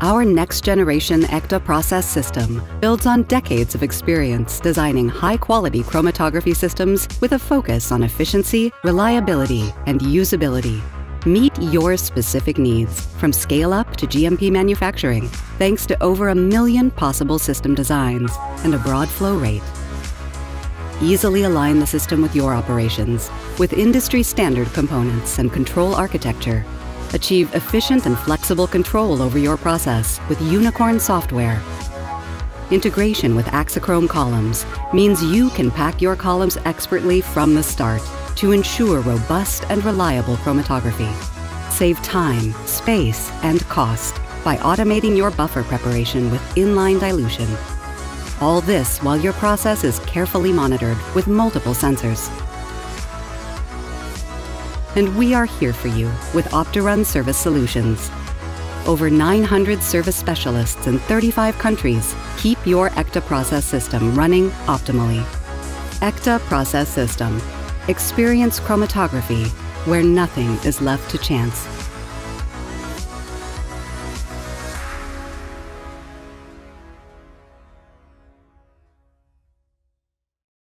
Our next generation ÄKTA process system builds on decades of experience designing high quality chromatography systems with a focus on efficiency, reliability, and usability. Meet your specific needs from scale up to GMP manufacturing, thanks to over a million possible system designs and a broad flow rate. Easily align the system with your operations with industry standard components and control architecture Achieve efficient and flexible control over your process with Unicorn software. Integration with AxiChrom columns means you can pack your columns expertly from the start to ensure robust and reliable chromatography. Save time, space, and cost by automating your buffer preparation with inline dilution. All this while your process is carefully monitored with multiple sensors and we are here for you with OptiRun Service Solutions. Over 900 service specialists in 35 countries keep your ÄKTA process system running optimally. ÄKTA Process System. Experience chromatography where nothing is left to chance.